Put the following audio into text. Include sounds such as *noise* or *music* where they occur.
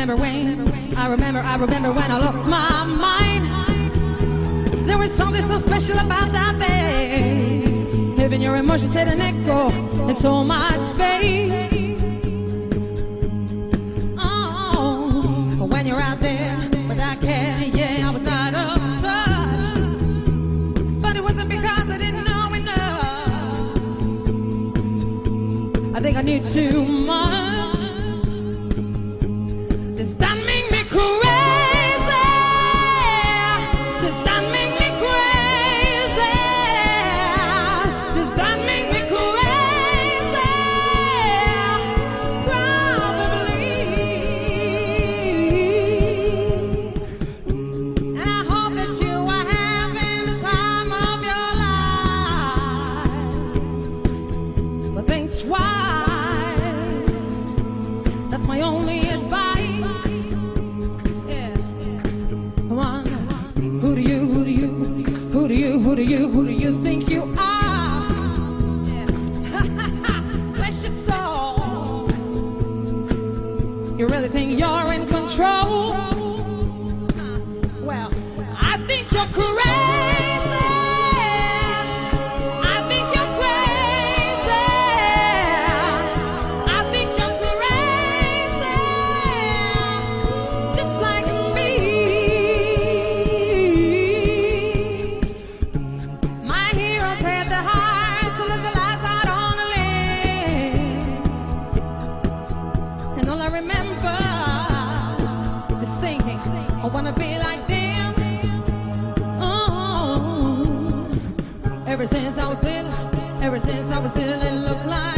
remember when, I remember, I remember when I lost my mind. There was something so special about that face. Having your emotions had an echo in so much space. Oh, when you're out there, but I can't, yeah, I was out of touch. But it wasn't because I didn't know enough. I think I knew too much. Twice. That's my only who do you, who do you, think you are? *laughs* Bless your soul. You really think you're all I remember is thinking, I wanna be like them. Oh, ever since I was little, ever since I was little, it looked like.